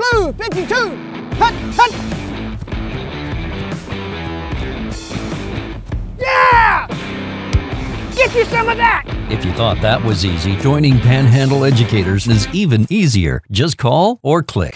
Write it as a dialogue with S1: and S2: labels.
S1: Blue 52. Hut, hut. Yeah! Get you some of that.
S2: If you thought that was easy, joining Panhandle Educators is even easier. Just call or click.